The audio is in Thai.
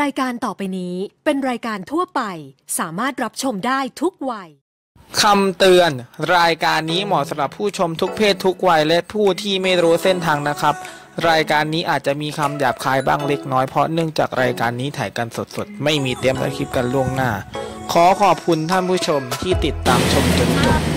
รายการต่อไปนี้เป็นรายการทั่วไป สามารถรับชมได้ทุกวัย คำเตือน รายการนี้เหมาะสำหรับผู้ชมทุกเพศทุกวัยและผู้ที่ไม่รู้เส้นทางนะครับ รายการนี้อาจจะมีคำหยาบคายบ้างเล็กน้อยเพราะเนื่องจากรายการนี้ถ่ายกันสดๆ ไม่มีเตรียมสคริปกันล่วงหน้า ขอขอบคุณท่านผู้ชมที่ติดตามชมจนจบ